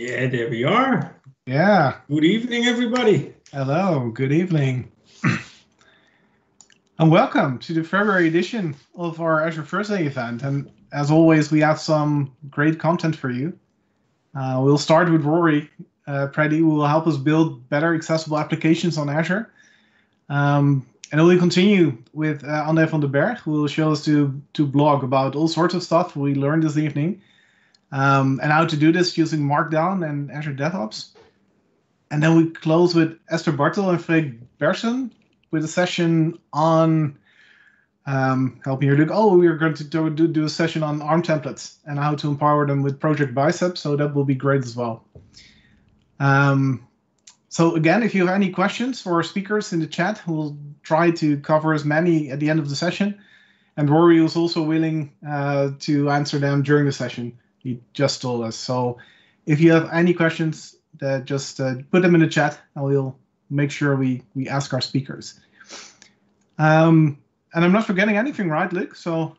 Yeah, there we are. Yeah. Good evening, everybody. Hello. Good evening. and welcome to the February edition of our Azure Thursday event. And as always, we have some great content for you. Uh, we'll start with Rory uh, Preddy, who will help us build better accessible applications on Azure. Um, and we'll continue with uh, Anne van den Berg, who will show us to, to blog about all sorts of stuff we learned this evening um, and how to do this using Markdown and Azure DevOps. And then we close with Esther Barthel and Freek Berson with a session on um, help me here, Luke. Oh, we are going to do, do, do a session on ARM templates and how to empower them with Project Bicep. So that will be great as well. Um, so again, if you have any questions for our speakers in the chat, we'll try to cover as many at the end of the session. And Rory was also willing uh, to answer them during the session. He just told us. So if you have any questions, that just uh, put them in the chat, and we'll make sure we we ask our speakers. Um, and I'm not forgetting anything, right, Luke? So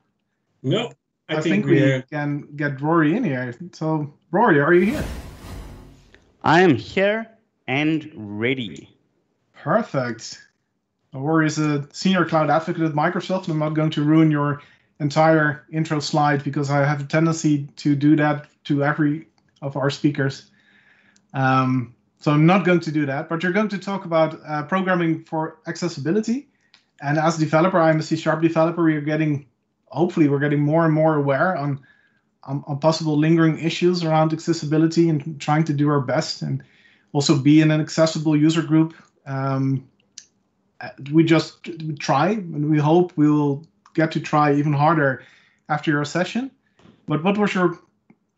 no, I, I think, think, we uh, can get Rory in here. So Rory, are you here? I am here and ready. Perfect. Rory is a senior cloud advocate at Microsoft, and I'm not going to ruin your entire intro slide because I have a tendency to do that to every of our speakers. Um, so I'm not going to do that, but you're going to talk about uh, programming for accessibility. And as a developer, I'm a C Sharp developer. We're getting, hopefully, we're getting more and more aware on, on, on possible lingering issues around accessibility and trying to do our best and also be in an accessible user group. Um, we just try and we hope we will get to try even harder after your session. But what was your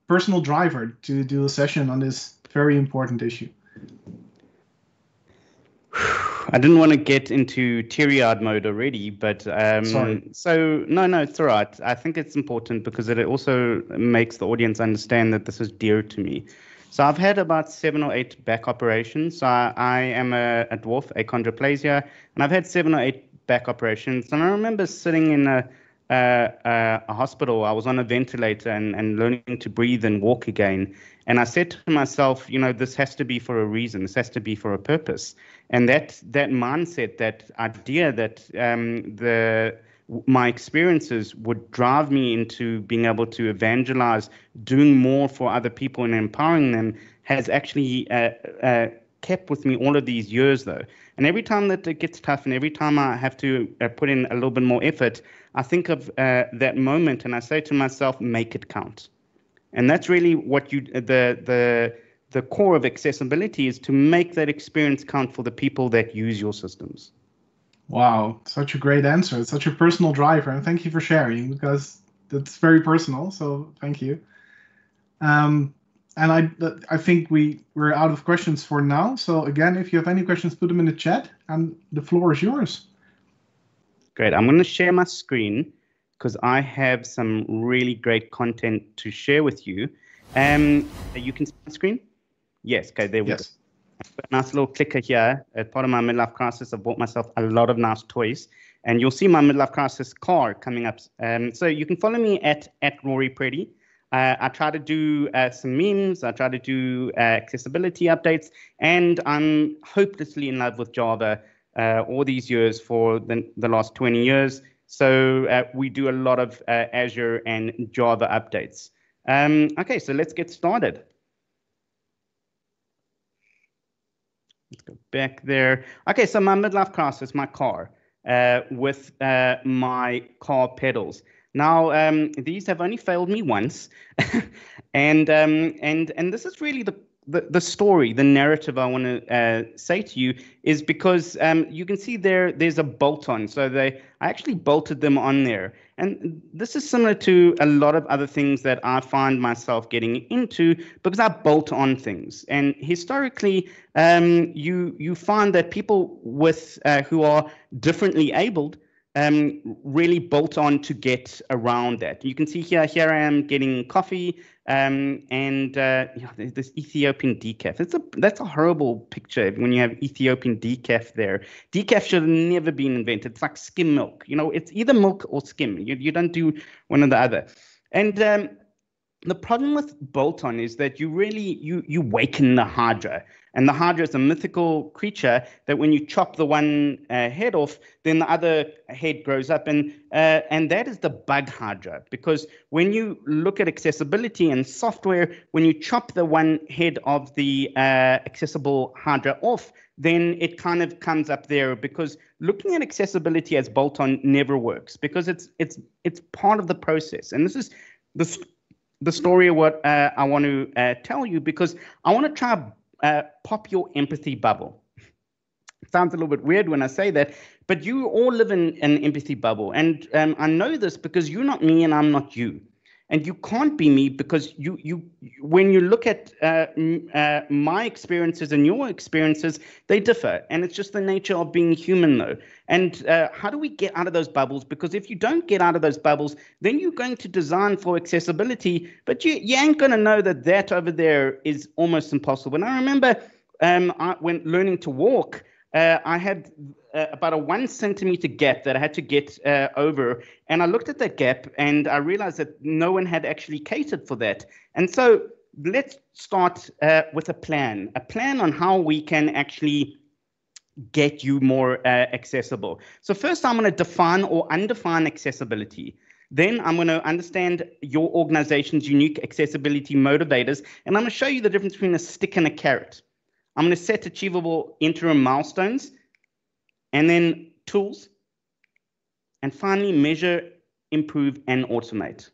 personal driver to do a session on this very important issue? I didn't want to get into teary-eyed mode already, but um, Sorry. so no, no, it's all right. I think it's important because it also makes the audience understand that this is dear to me. So I've had about seven or eight back operations. So I, I am a, dwarf, a dwarf, achondroplasia, and I've had seven or eight back operations. And I remember sitting in a, a, a hospital. I was on a ventilator and, and learning to breathe and walk again. And I said to myself, you know, this has to be for a reason. This has to be for a purpose. And that that mindset, that idea that um, the my experiences would drive me into being able to evangelize, doing more for other people and empowering them, has actually uh, uh, kept with me all of these years, though. And every time that it gets tough, and every time I have to uh, put in a little bit more effort, I think of uh, that moment and I say to myself, "Make it count." And that's really what you the the the core of accessibility is to make that experience count for the people that use your systems. Wow, such a great answer. It's such a personal driver, and thank you for sharing because that's very personal. So thank you. Um, and I I think we we're out of questions for now. So again, if you have any questions, put them in the chat, and the floor is yours. Great. I'm going to share my screen because I have some really great content to share with you. Um, you can see my screen? Yes. Okay, there we yes. go. A nice little clicker here. As part of my midlife crisis, I bought myself a lot of nice toys. And you'll see my midlife crisis car coming up. Um, so you can follow me at, at Rory Preddy. Uh, I try to do uh, some memes. I try to do uh, accessibility updates, and I'm hopelessly in love with Java uh, all these years for the, the last 20 years. So uh, we do a lot of uh, Azure and Java updates. Um, okay, so let's get started. Let's go back there. Okay, so my midlife crisis, my car, with my car pedals. Now, um, these have only failed me once, and um, and and this is really the the, the story, the narrative I want to uh, say to you is because um, you can see there there's a bolt on. So they I actually bolted them on there. And this is similar to a lot of other things that I find myself getting into because I bolt on things. And historically, um, you you find that people with uh, who are differently abled um, really bolt on to get around that. You can see here, here I am getting coffee um, and uh, you know, this Ethiopian decaf. It's a, that's a horrible picture when you have Ethiopian decaf there. Decaf should have never been invented. It's like skim milk. You know, it's either milk or skim. You, you don't do one or the other. And um, the problem with bolt-on is that you really you you waken the hydra. And the hydra is a mythical creature that when you chop the one uh, head off then the other head grows up. And uh, and that is the bug hydra. Because when you look at accessibility and software when you chop the one head of the uh, accessible hydra off then it kind of comes up there. Because looking at accessibility as bolt-on never works. Because it's it's it's part of the process. And this is this the story of what uh, I want to uh, tell you because I want to try uh, pop your empathy bubble. Sounds a little bit weird when I say that, but you all live in an empathy bubble, and um, I know this because you're not me and I'm not you and you can't be me because you you when you look at uh, uh, my experiences and your experiences they differ. And it's just the nature of being human though. And uh, how do we get out of those bubbles? Because if you don't get out of those bubbles then you're going to design for accessibility but you, you ain't going to know that that over there is almost impossible. And i remember um, I, when learning to walk uh, I had uh, about a one centimeter gap that I had to get uh, over. And I looked at that gap and I realized that no one had actually catered for that. And so let's start uh, with a plan a plan on how we can actually get you more uh, accessible. So, first, I'm going to define or undefine accessibility. Then I'm going to understand your organization's unique accessibility motivators, and I'm going to show you the difference between a stick and a carrot. I'm going to set achievable interim milestones and then tools. And finally, measure, improve, and automate.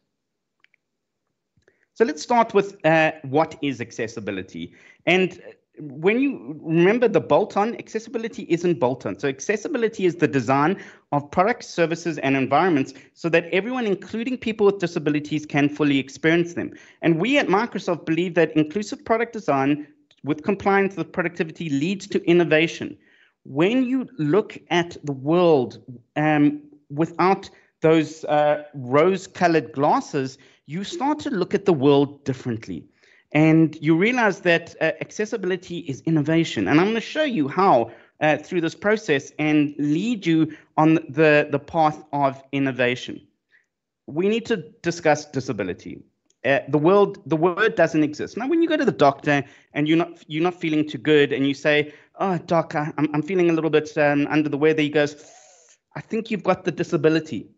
So let's start with uh, what is accessibility. And when you remember the bolt-on, accessibility isn't bolt-on. So accessibility is the design of products, services, and environments so that everyone, including people with disabilities, can fully experience them. And we at Microsoft believe that inclusive product design with compliance with productivity leads to innovation. When you look at the world um, without those uh, rose colored glasses, you start to look at the world differently. And you realize that uh, accessibility is innovation. And I'm going to show you how uh, through this process and lead you on the, the path of innovation. We need to discuss disability. Uh, the world the word doesn't exist now when you go to the doctor and you're not you're not feeling too good and you say oh doc I, am I'm feeling a little bit um, under the weather he goes i think you've got the disability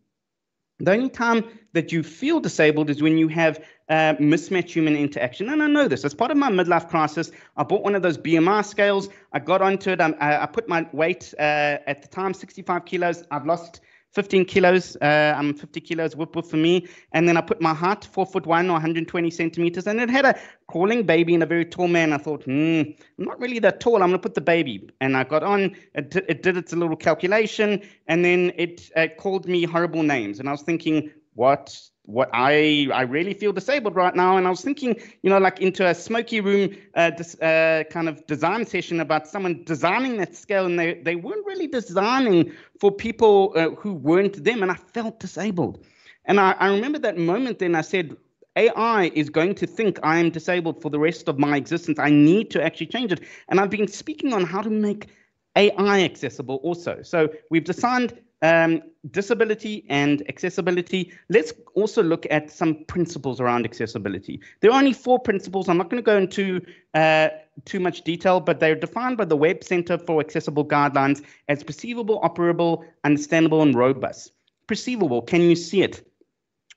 the only time that you feel disabled is when you have uh, mismatched human interaction. And I know this. As part of my midlife crisis, I bought one of those BMI scales. I got onto it. I, I put my weight uh, at the time, 65 kilos. I've lost 15 kilos. Uh, I'm 50 kilos, whoop whoop for me. And then I put my height, four foot one or 120 centimeters, and it had a crawling baby and a very tall man. I thought, hmm, I'm not really that tall. I'm going to put the baby. And I got on, it, it did its little calculation, and then it, it called me horrible names. And I was thinking, what what I I really feel disabled right now, and I was thinking, you know, like into a smoky room uh, dis, uh, kind of design session about someone designing that scale, and they they weren't really designing for people uh, who weren't them, and I felt disabled, and I, I remember that moment. Then I said. AI is going to think I am disabled for the rest of my existence. I need to actually change it. And I've been speaking on how to make AI accessible also. So we've designed um, disability and accessibility, let's also look at some principles around accessibility. There are only four principles. I'm not going to go into uh, too much detail, but they're defined by the Web Center for Accessible Guidelines as perceivable, operable, understandable, and robust. Perceivable, can you see it?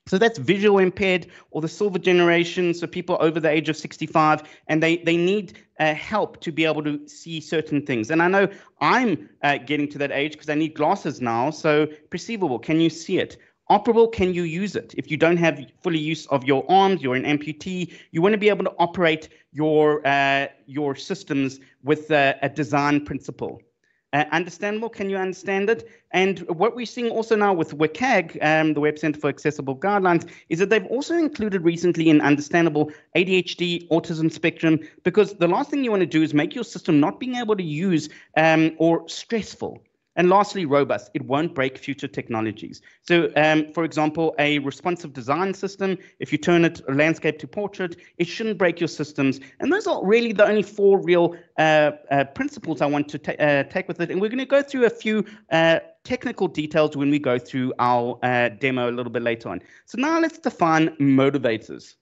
So that's visual impaired or the silver generation, so people over the age of 65, and they, they need uh, help to be able to see certain things. And I know I'm uh, getting to that age because I need glasses now. So perceivable, can you see it? Operable, can you use it? If you don't have fully use of your arms, you're an amputee, you want to be able to operate your, uh, your systems with a design principle. Uh, understandable? Can you understand it? And what we're seeing also now with WCAG, um, the Web Center for Accessible Guidelines, is that they've also included recently in understandable ADHD, autism spectrum, because the last thing you want to do is make your system not being able to use um, or stressful. And lastly, robust. It won't break future technologies. So, um, for example, a responsive design system, if you turn it landscape to portrait, it shouldn't break your systems. And those are really the only four real uh, uh, principles I want to uh, take with it. And we're going to go through a few uh, technical details when we go through our uh, demo a little bit later on. So now let's define motivators.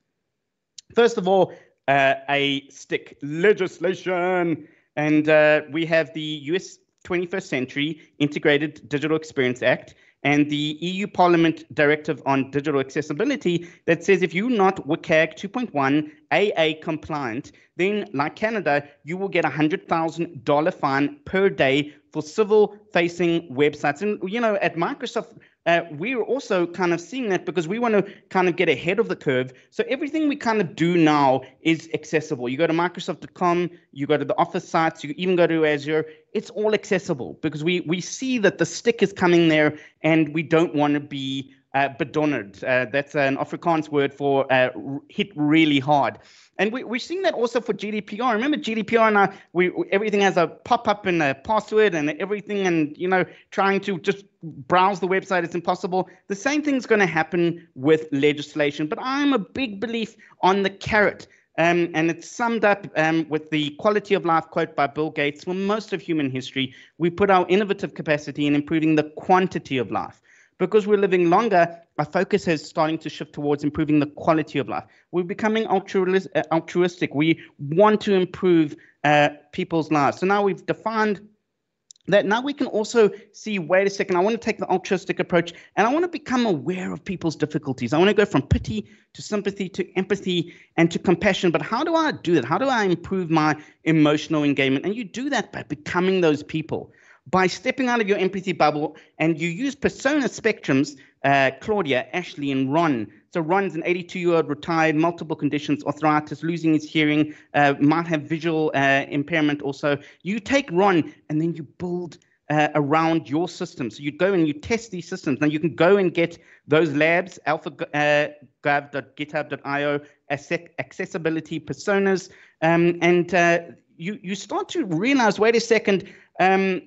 First of all, uh, a stick legislation, and uh, we have the US 21st Century Integrated Digital Experience Act and the EU Parliament Directive on Digital Accessibility that says if you're not WCAG 2.1 AA compliant, then like Canada, you will get a $100,000 fine per day for civil facing websites. And, you know, at Microsoft, uh, we're also kind of seeing that because we want to kind of get ahead of the curve. So everything we kind of do now is accessible. You go to Microsoft.com, you go to the Office sites, you even go to Azure. It's all accessible because we we see that the stick is coming there, and we don't want to be uh, bedonderd. Uh, that's an Afrikaans word for uh, hit really hard. And we, we're seeing that also for GDPR. Remember GDPR now, we, we everything has a pop-up and a password and everything, and you know, trying to just browse the website is impossible. The same thing's going to happen with legislation. But I'm a big belief on the carrot. Um, and it's summed up um, with the quality of life quote by Bill Gates. For most of human history, we put our innovative capacity in improving the quantity of life because we're living longer, our focus is starting to shift towards improving the quality of life. We're becoming uh, altruistic. We want to improve uh, people's lives. So now we've defined that now we can also see wait a second i want to take the altruistic approach and i want to become aware of people's difficulties i want to go from pity to sympathy to empathy and to compassion but how do i do that how do i improve my emotional engagement and you do that by becoming those people by stepping out of your empathy bubble and you use persona spectrums, uh, Claudia, Ashley, and Ron. So Ron's an 82-year-old retired, multiple conditions, arthritis, losing his hearing, uh, might have visual uh, impairment also. You take Ron and then you build uh, around your system. So you go and you test these systems. Now you can go and get those labs, alphagov.github.io, uh, accessibility personas, um, and uh, you, you start to realize, wait a second, um,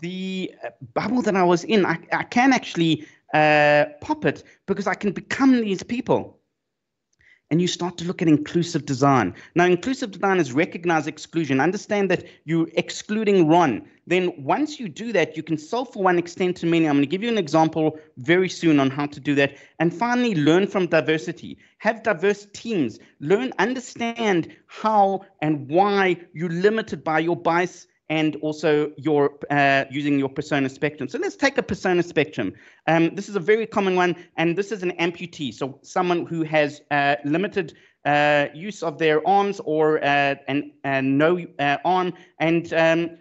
the uh, bubble that I was in, I, I can actually uh, pop it because I can become these people. And you start to look at inclusive design. Now, inclusive design is recognize exclusion. Understand that you're excluding Ron. Then, once you do that, you can solve for one, extend to many. I'm going to give you an example very soon on how to do that. And finally, learn from diversity. Have diverse teams. Learn, understand how and why you're limited by your bias and also your uh, using your persona spectrum. So let's take a persona spectrum. Um, this is a very common one, and this is an amputee, so someone who has uh, limited uh, use of their arms or uh, an, no uh, arm. And um,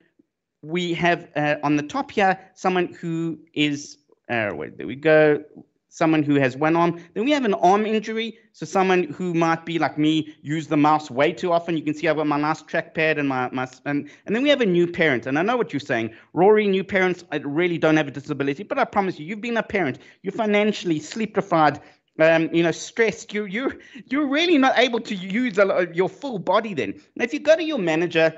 we have uh, on the top here someone who is, wait, there we go, someone who has one arm. Then we have an arm injury. So someone who might be like me, use the mouse way too often. You can see I've got my nice trackpad and my, my and, and then we have a new parent. And I know what you're saying. Rory, new parents I really don't have a disability, but I promise you, you've been a parent. You're financially sleep deprived. Um, you know, stressed. You you you're really not able to use a, your full body. Then, now, if you go to your manager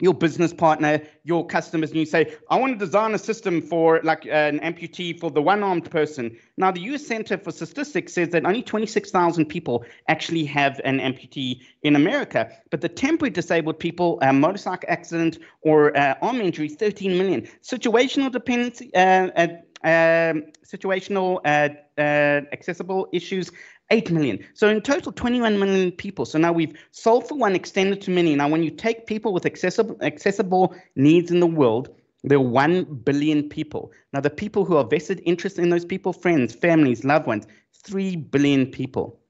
your business partner, your customers, and you say, I want to design a system for like an amputee for the one-armed person. Now, the US Center for Statistics says that only 26,000 people actually have an amputee in America, but the temporary disabled people, uh, motorcycle accident or uh, arm injury, 13 million. Situational dependency, uh, uh um, situational uh, uh, accessible issues, 8 million. So in total, 21 million people. So now we've solved for one, extended to many. Now, when you take people with accessible, accessible needs in the world, there are 1 billion people. Now, the people who are vested interest in those people, friends, families, loved ones, 3 billion people.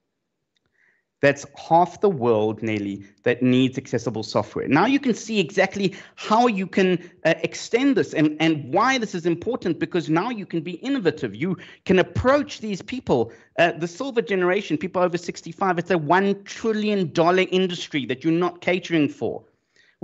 That's half the world nearly that needs accessible software. Now you can see exactly how you can uh, extend this and, and why this is important because now you can be innovative. You can approach these people. Uh, the silver generation, people over 65, it's a $1 trillion industry that you're not catering for.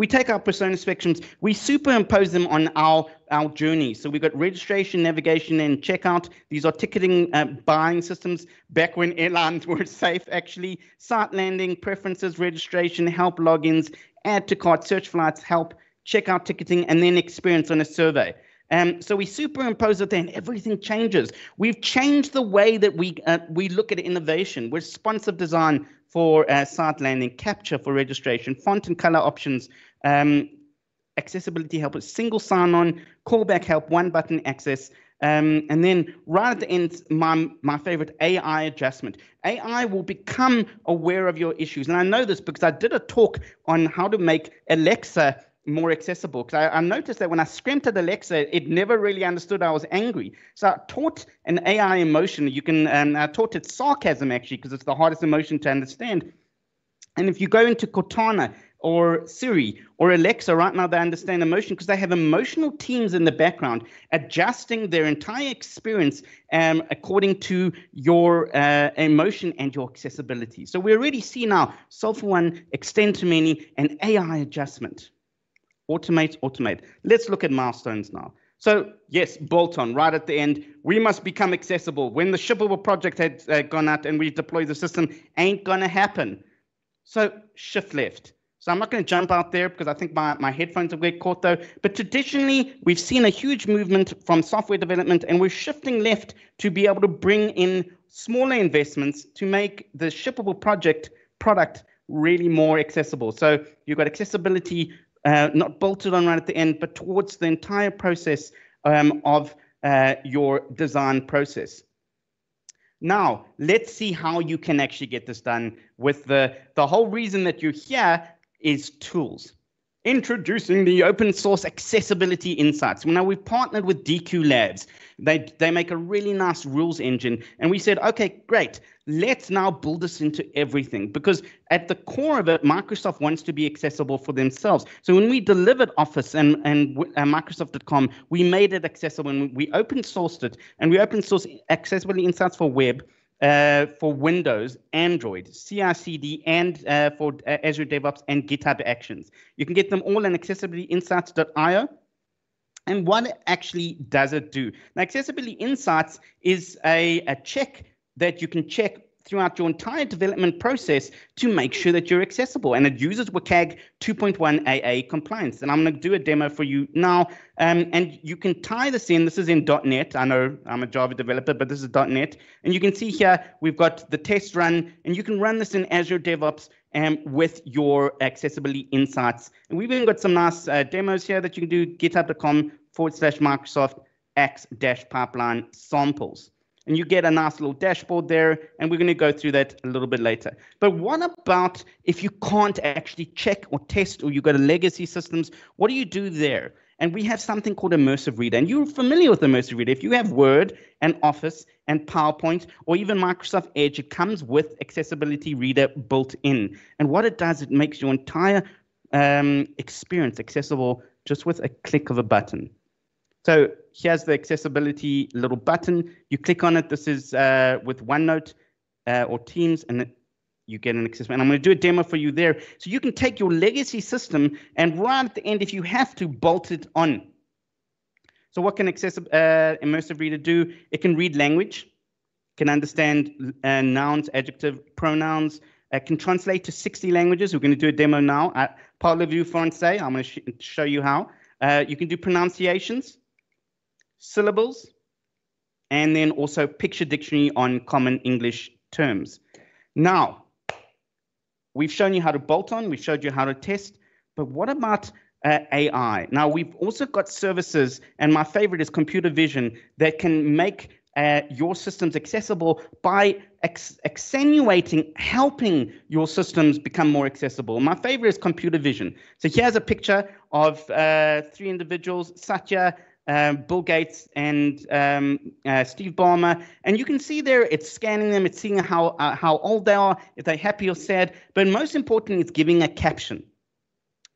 We take our persona spectrums, we superimpose them on our, our journey. So we've got registration, navigation, and checkout. These are ticketing uh, buying systems back when airlines were safe, actually. Site landing, preferences, registration, help logins, add to cart, search flights, help, checkout ticketing, and then experience on a survey. Um, so we superimpose it there and everything changes. We've changed the way that we, uh, we look at innovation. Responsive design for uh, site landing, capture for registration, font and color options, um, accessibility help, single sign-on, callback help, one button access, Um, and then right at the end, my, my favorite AI adjustment. AI will become aware of your issues. And I know this because I did a talk on how to make Alexa more accessible. Because I, I, noticed that when I screamed at Alexa, it never really understood I was angry. So I taught an AI emotion. You can, um, I taught it sarcasm actually, because it's the hardest emotion to understand. And if you go into Cortana or Siri or Alexa, right now they understand emotion because they have emotional teams in the background adjusting their entire experience um, according to your uh, emotion and your accessibility. So we already see now solve one, extend to many, and AI adjustment. Automate, automate. Let's look at milestones now. So yes, bolt on right at the end. We must become accessible. When the shippable project had uh, gone out and we deploy the system, ain't gonna happen. So shift left. So I'm not going to jump out there because I think my, my headphones will get caught though. But traditionally, we've seen a huge movement from software development and we're shifting left to be able to bring in smaller investments to make the shippable project product really more accessible. So you've got accessibility uh, not bolted on right at the end, but towards the entire process um, of uh, your design process. Now, let's see how you can actually get this done with the, the whole reason that you're here is tools. Introducing the open source accessibility insights. Now we've partnered with Deque Labs. They, they make a really nice rules engine. And we said, okay, great. Let's now build this into everything because at the core of it, Microsoft wants to be accessible for themselves. So when we delivered Office and, and uh, Microsoft.com, we made it accessible and we open sourced it and we open source accessibility insights for web uh, for Windows, Android, CI/CD, and uh, for uh, Azure DevOps and GitHub Actions. You can get them all on accessibilityinsights.io. And what actually does it do? Now, Accessibility Insights is a, a check that you can check throughout your entire development process to make sure that you're accessible. And it uses WCAG 2.1 AA compliance. And I'm going to do a demo for you now. Um, and you can tie this in. This is in .NET. I know I'm a Java developer, but this is .NET. And you can see here we've got the test run, and you can run this in Azure DevOps um, with your accessibility insights. And we've even got some nice uh, demos here that you can do github.com forward slash Microsoft axe dash pipeline samples and you get a nice little dashboard there, and we're going to go through that a little bit later. But what about if you can't actually check or test, or you've got a legacy systems? What do you do there? And we have something called Immersive Reader, and you're familiar with Immersive Reader. If you have Word and Office and PowerPoint, or even Microsoft Edge, it comes with Accessibility Reader built in. And what it does, it makes your entire um, experience accessible just with a click of a button. So here's the accessibility little button. You click on it. This is uh, with OneNote uh, or Teams, and you get an accessibility. And I'm going to do a demo for you there. So you can take your legacy system and right at the end, if you have to, bolt it on. So what can accessible, uh, Immersive Reader do? It can read language, can understand uh, nouns, adjective, pronouns, uh, can translate to 60 languages. We're going to do a demo now. Uh, Parlez-vous français? I'm going to sh show you how. Uh, you can do pronunciations syllables, and then also picture dictionary on common English terms. Now, we've shown you how to bolt on, we've showed you how to test, but what about uh, AI? Now, we've also got services, and my favorite is computer vision, that can make uh, your systems accessible by accentuating, helping your systems become more accessible. My favorite is computer vision. So here's a picture of uh, three individuals, Satya, Bill Gates and um, uh, Steve Ballmer, and you can see there it's scanning them, it's seeing how uh, how old they are, if they're happy or sad, but most importantly, it's giving a caption.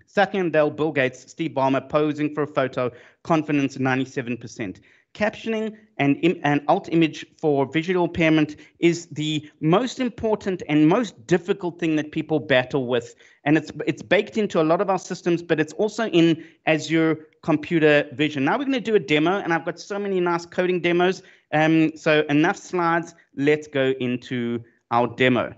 Satya Nadella, Bill Gates, Steve Ballmer posing for a photo, confidence 97% captioning and, and alt image for visual impairment is the most important and most difficult thing that people battle with. And it's, it's baked into a lot of our systems, but it's also in Azure Computer Vision. Now we're going to do a demo, and I've got so many nice coding demos. Um, so enough slides. Let's go into our demo.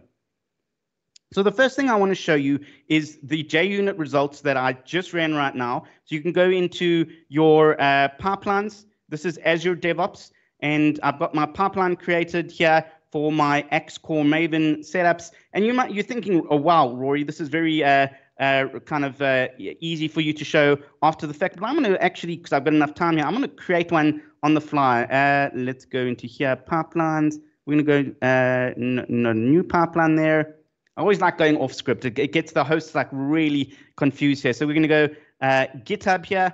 So the first thing I want to show you is the JUnit results that I just ran right now. So you can go into your uh, pipelines, this is Azure DevOps, and I've got my pipeline created here for my axe-core Maven setups. And you might you're thinking, oh wow, Rory, this is very uh, uh, kind of uh, easy for you to show after the fact. But I'm going to actually, because I've got enough time here, I'm going to create one on the fly. Uh, let's go into here, pipelines. We're going to go uh, n- new pipeline there. I always like going off script. It, it gets the hosts like really confused here. So we're going to go uh, GitHub here.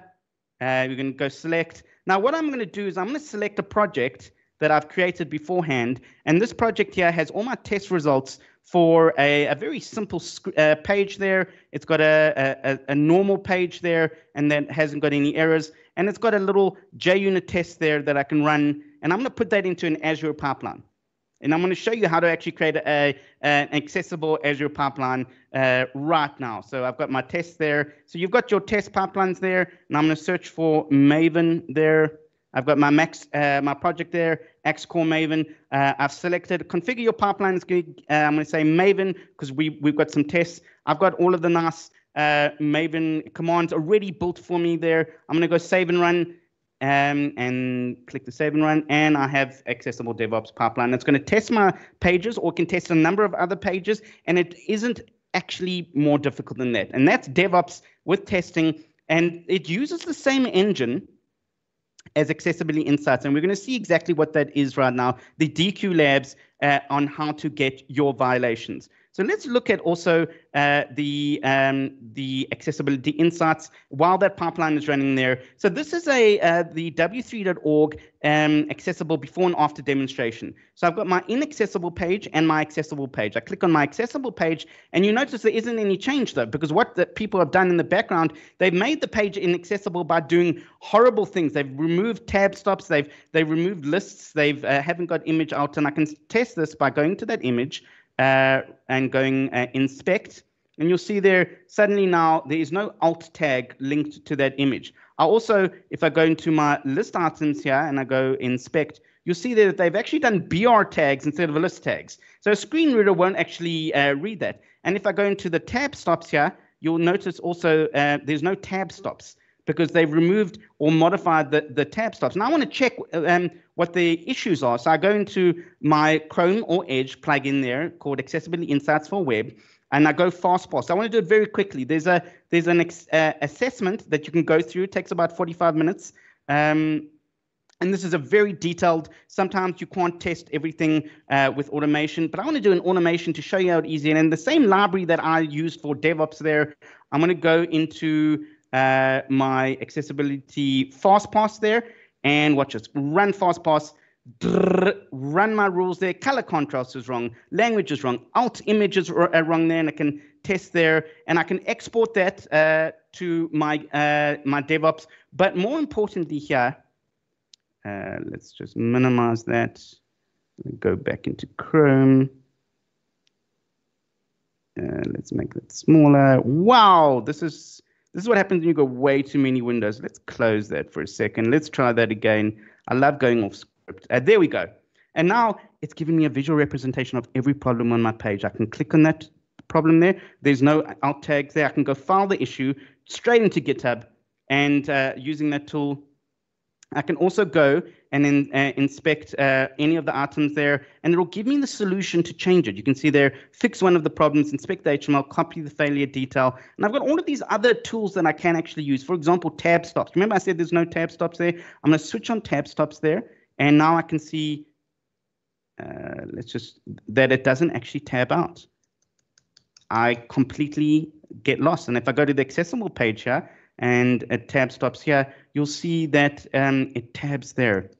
Uh, we're going to go select. Now what I'm going to do is I'm going to select a project that I've created beforehand. And this project here has all my test results for a, a very simple uh, page there. It's got a, a, a, normal page there and that hasn't got any errors. And it's got a little JUnit test there that I can run. And I'm going to put that into an Azure pipeline. And I'm going to show you how to actually create a, an accessible Azure pipeline uh, right now. So I've got my tests there. So you've got your test pipelines there. And I'm going to search for Maven there. I've got my Max, uh, my project there, axe-core Maven. Uh, I've selected configure your pipeline. Uh, I'm going to say Maven because we we've got some tests. I've got all of the nice uh, Maven commands already built for me there. I'm going to go save and run. Um, and click the save and run, and I have accessible DevOps pipeline. It's going to test my pages, or can test a number of other pages, and it isn't actually more difficult than that. And that's DevOps with testing, and it uses the same engine as Accessibility Insights. And we're going to see exactly what that is right now, the Deque Labs uh, on how to get your violations. So let's look at also uh, the um, the accessibility insights while that pipeline is running there. So this is a uh, the w3.org um, accessible before and after demonstration. So I've got my inaccessible page and my accessible page. I click on my accessible page, and you notice there isn't any change though, because what the people have done in the background, they've made the page inaccessible by doing horrible things. They've removed tab stops. They've they removed lists. They've uh, haven't got image out, and I can test this by going to that image and going uh, inspect. And you'll see there, suddenly now there is no alt tag linked to that image. I also, if I go into my list items here and I go inspect, you'll see that they've actually done BR tags instead of list tags. So a screen reader won't actually uh, read that. And if I go into the tab stops here, you'll notice also uh, there's no tab stops because they've removed or modified the, the tab stops. Now I want to check um, what the issues are. So I go into my Chrome or Edge plugin there called Accessibility Insights for Web, and I go FastPass. I want to do it very quickly. There's a there's an ex, uh, assessment that you can go through. It takes about 45 minutes. Um, and this is a very detailed, sometimes you can't test everything uh, with automation, but I want to do an automation to show you how easy. And in the same library that I use for DevOps there, I'm going to go into uh, my accessibility fast pass there, and watch this. Run FastPass, run my rules there. Color contrast is wrong. Language is wrong. Alt images are, uh, wrong there, and I can test there, and I can export that uh, to my uh, my DevOps. But more importantly here, uh, let's just minimize that. Go back into Chrome. Uh, let's make that smaller. Wow, this is this is what happens when you go way too many windows. Let's close that for a second. Let's try that again. I love going off script. Uh, there we go. And now it's giving me a visual representation of every problem on my page. I can click on that problem there. There's no alt tags there. I can go file the issue straight into GitHub. And uh, using that tool, I can also go and then uh, inspect uh, any of the items there, and it'll give me the solution to change it. You can see there, fix one of the problems, inspect the HTML, copy the failure detail, and I've got all of these other tools that I can actually use. For example, tab stops. Remember I said there's no tab stops there? I'm going to switch on tab stops there, and now I can see, uh, let's just, that it doesn't actually tab out. I completely get lost. And if I go to the accessible page here, and a tab stops here, you'll see that um, it tabs there.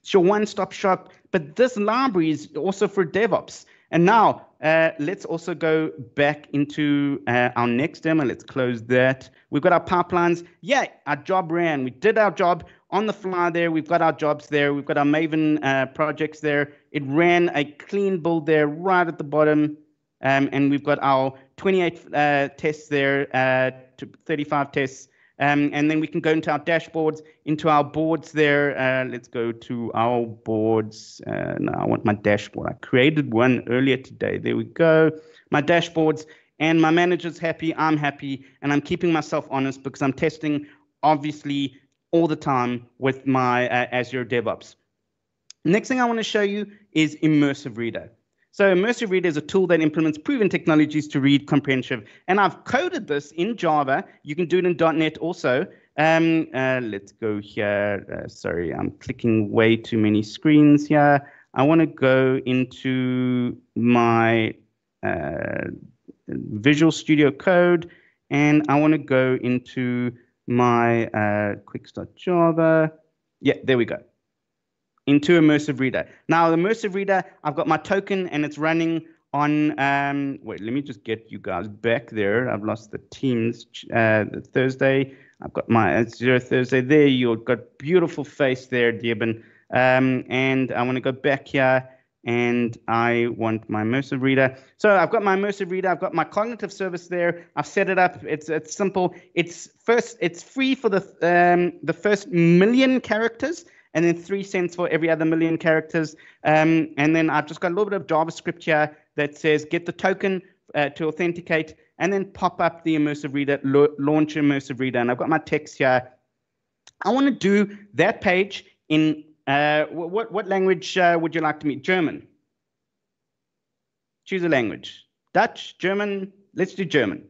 It's your one-stop shop, but this library is also for DevOps. And now uh, let's also go back into uh, our next demo. Let's close that. We've got our pipelines. Yeah, our job ran. We did our job on the fly there. We've got our jobs there. We've got our Maven uh, projects there. It ran a clean build there right at the bottom. Um, and we've got our 28 uh, tests there, uh, to 35 tests. Um, and then we can go into our dashboards, into our boards there. Uh, let's go to our boards. Uh, now I want my dashboard. I created one earlier today. There we go. My dashboards and my manager's happy. I'm happy. And I'm keeping myself honest because I'm testing, obviously, all the time with my uh, Azure DevOps. Next thing I want to show you is Immersive Reader. So Immersive Reader is a tool that implements proven technologies to read comprehensive. And I've coded this in Java. You can do it in .NET also. Um, uh, let's go here. Uh, sorry, I'm clicking way too many screens here. I want to go into my uh, Visual Studio Code, and I want to go into my uh, Java. Yeah, there we go into Immersive Reader. Now, Immersive Reader, I've got my token and it's running on, um, wait, let me just get you guys back there. I've lost the Teams uh, Thursday. I've got my uh, Azure Thursday there. You've got beautiful face there, Deben. Um, and I want to go back here and I want my immersive reader. So I've got my immersive reader. I've got my cognitive service there. I've set it up. It's it's simple. It's first. It's free for the um, the first million characters, and then three cents for every other million characters. Um, and then I've just got a little bit of JavaScript here that says get the token uh, to authenticate, and then pop up the immersive reader, launch immersive reader. And I've got my text here. I want to do that page in uh, what what language uh, would you like to meet? German. Choose a language. Dutch, German. Let's do German.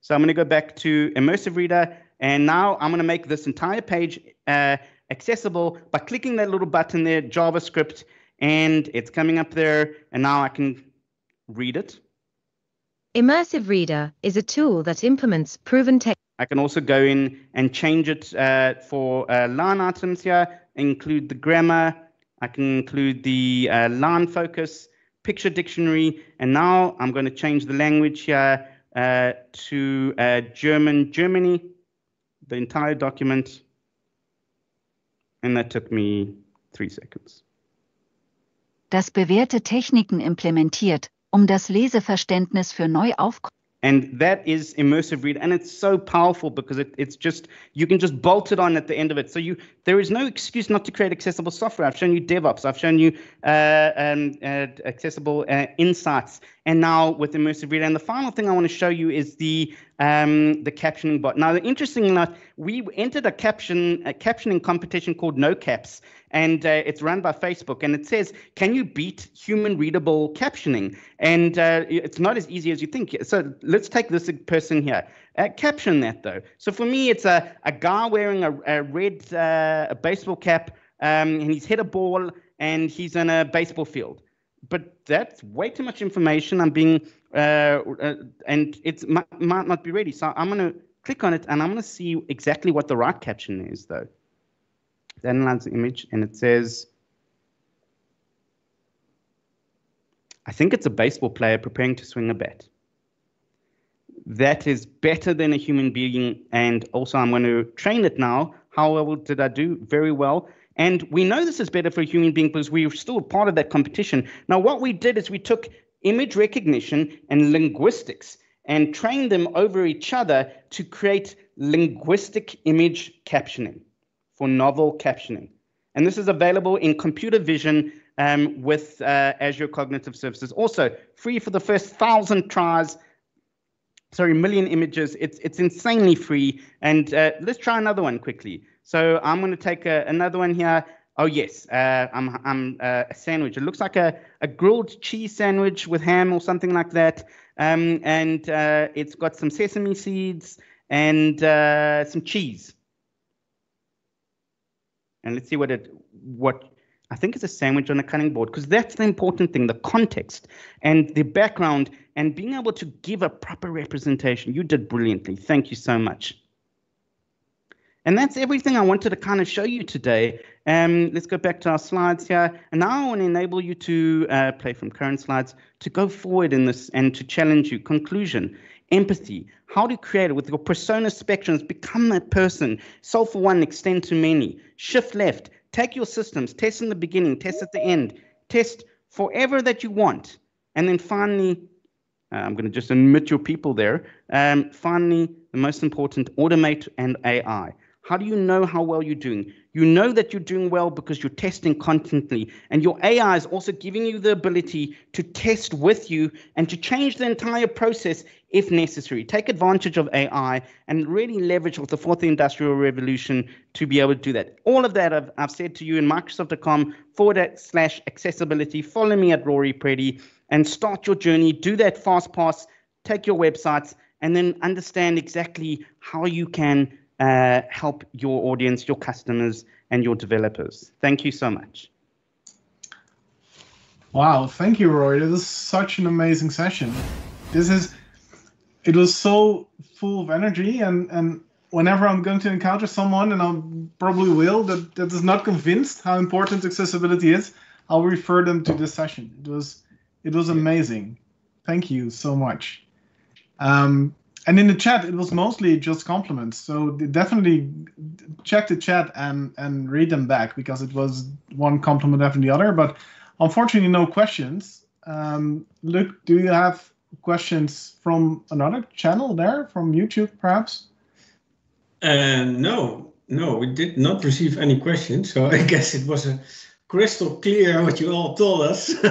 So I'm going to go back to immersive reader, and now I'm going to make this entire page uh, accessible by clicking that little button there, JavaScript, and it's coming up there, and now I can read it. Immersive Reader is a tool that implements proven tech. I can also go in and change it uh, for uh, line items here, include the grammar, I can include the uh, line focus, picture dictionary, and now I'm going to change the language here uh, to uh, German, Germany, the entire document and that took me three seconds. Das bewährte Techniken implementiert, um das Leseverständnis für neu aufkommende and that is immersive read and it's so powerful because it, it's just you can just bolt it on at the end of it so you there is no excuse not to create accessible software i've shown you devops i've shown you uh, um, uh, accessible uh, insights and now with immersive reader and the final thing i want to show you is the um, the captioning bot now interestingly enough we entered a caption a captioning competition called no caps and uh, it's run by Facebook. And it says, "Can you beat human readable captioning?" And uh, it's not as easy as you think. So let's take this person here. Uh, caption that though. So for me, it's a a guy wearing a, a red uh, a baseball cap, um, and he's hit a ball, and he's in a baseball field. But that's way too much information. I'm being uh, uh, and it might, might not be ready. So I'm going to click on it, and I'm going to see exactly what the right caption is though the analyze the image and it says, I think it's a baseball player preparing to swing a bat. That is better than a human being. And also, I'm going to train it now. How well did I do? Very well. And we know this is better for a human being because we're still part of that competition. Now, what we did is we took image recognition and linguistics and trained them over each other to create linguistic image captioning for novel captioning. And this is available in computer vision um, with uh, Azure Cognitive Services. Also, free for the first thousand tries. Sorry, million images. It's it's insanely free. And uh, let's try another one quickly. So I'm going to take a, another one here. Oh yes, uh, I'm I'm uh, a sandwich. It looks like a, a grilled cheese sandwich with ham or something like that. Um, and uh, it's got some sesame seeds and uh, some cheese and let's see what it what I think it's a sandwich on a cutting board because that's the important thing the context and the background and being able to give a proper representation. You did brilliantly. Thank you so much. And that's everything I wanted to kind of show you today. Um, let's go back to our slides here. And now I want to enable you to uh, play from current slides to go forward in this and to challenge you. Conclusion empathy, how to create it with your persona spectrums, become that person. Solve for one, extend to many. Shift left, take your systems, test in the beginning, test at the end, test forever that you want. And then finally, uh, I'm going to just admit your people there. Um, finally, the most important, automate and AI. How do you know how well you're doing? You know that you're doing well because you're testing constantly. And your AI is also giving you the ability to test with you and to change the entire process if necessary. Take advantage of AI and really leverage with the fourth industrial revolution to be able to do that. All of that I've, I've said to you in Microsoft.com forward slash accessibility. Follow me at Rory Preddy and start your journey. Do that fast pass, take your websites, and then understand exactly how you can uh, help your audience, your customers, and your developers. Thank you so much. Wow, thank you, Roy. This is such an amazing session. This is, it was so full of energy, and and whenever I'm going to encounter someone, and I probably will, that that is not convinced how important accessibility is, I'll refer them to this session. It was it was amazing. Thank you so much. Um, and in the chat, it was mostly just compliments. So definitely check the chat and and read them back because it was one compliment after the other. But unfortunately, no questions. Um, Luke, do you have questions from another channel there, from YouTube, perhaps? Uh, no, no, we did not receive any questions. So I guess it was a crystal clear what you all told us.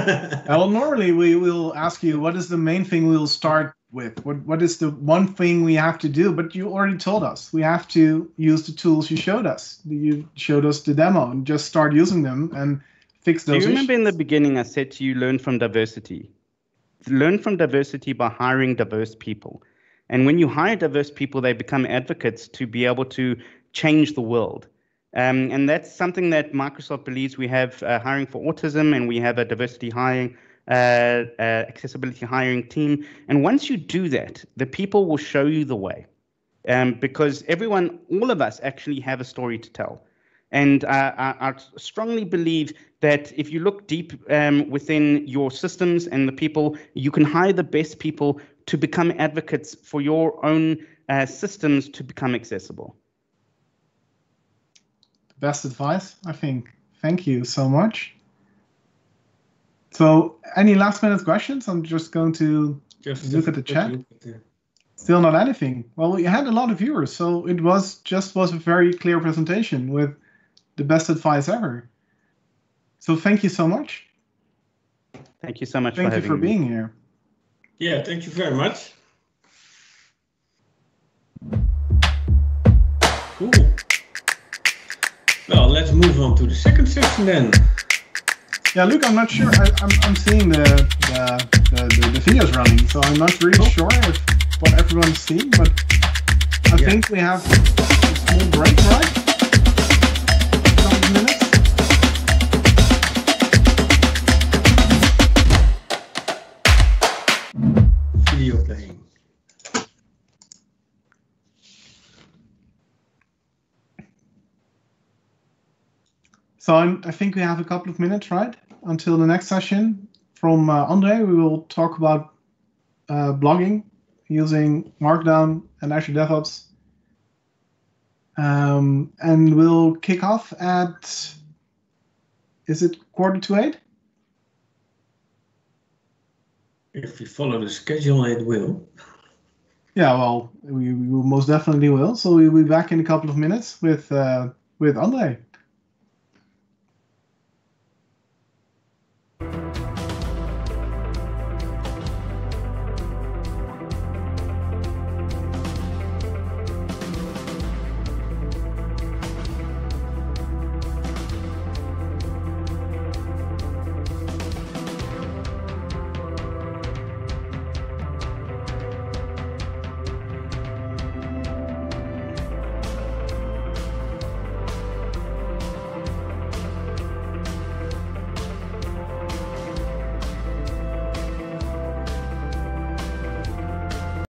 well, normally we will ask you what is the main thing we'll start with. What what is the one thing we have to do? But you already told us we have to use the tools you showed us. You showed us the demo and just start using them and fix those. Do you remember issues. in the beginning I said to you, learn from diversity. Learn from diversity by hiring diverse people. And when you hire diverse people, they become advocates to be able to change the world. Um, and that's something that Microsoft believes we have uh, hiring for autism and we have a diversity hiring, uh, uh, accessibility hiring team. And once you do that, the people will show you the way. Um, because everyone, all of us actually have a story to tell. And uh, I, I, strongly believe that if you look deep um, within your systems and the people, you can hire the best people to become advocates for your own uh, systems to become accessible. Best advice, I think. Thank you so much. So, any last minute questions? I'm just going to just look at the chat. At the... Still not anything. Well, we had a lot of viewers, so it was just was a very clear presentation with the best advice ever. So thank you so much. Thank you so much thank for you for me. being here. Yeah, thank you very much. Cool. Well, let's move on to the second section then. Yeah, Luke, I'm not sure. I, am I'm, I'm seeing the the, the, the, the videos running, so I'm not really oh. sure if what everyone's seeing, but I yeah. think we have a small break, right? Video. So I'm, i think we have a couple of minutes, right, until the next session. From uh, Andre, we will talk about uh, blogging using Markdown and Azure DevOps um, and we'll kick off at, is it quarter to eight? If we follow the schedule, it will. Yeah, well, we, we most definitely will. So we'll be back in a couple of minutes with uh, with Andre.